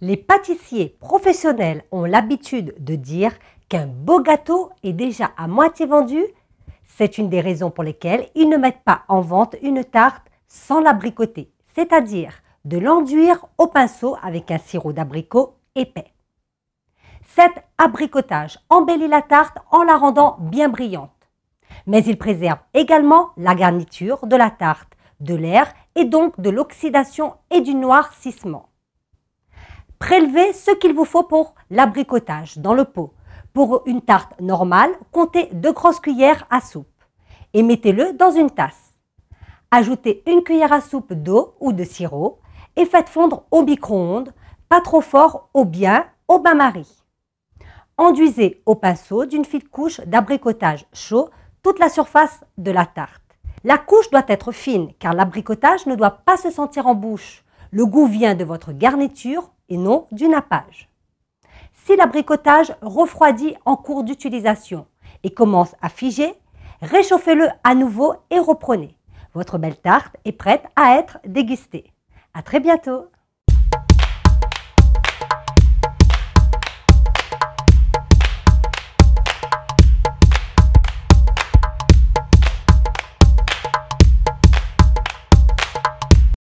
Les pâtissiers professionnels ont l'habitude de dire qu'un beau gâteau est déjà à moitié vendu. C'est une des raisons pour lesquelles ils ne mettent pas en vente une tarte sans l'abricoter, c'est-à-dire de l'enduire au pinceau avec un sirop d'abricot épais. Cet abricotage embellit la tarte en la rendant bien brillante. Mais il préserve également la garniture de la tarte, de l'air et donc de l'oxydation et du noircissement. Prélevez ce qu'il vous faut pour l'abricotage dans le pot. Pour une tarte normale, comptez 2 grosses cuillères à soupe et mettez-le dans une tasse. Ajoutez une cuillère à soupe d'eau ou de sirop et faites fondre au micro-ondes, pas trop fort au bien au bain-marie. Enduisez au pinceau d'une fine couche d'abricotage chaud toute la surface de la tarte. La couche doit être fine car l'abricotage ne doit pas se sentir en bouche. Le goût vient de votre garniture et non du nappage. Si l'abricotage refroidit en cours d'utilisation et commence à figer, réchauffez-le à nouveau et reprenez. Votre belle tarte est prête à être dégustée. À très bientôt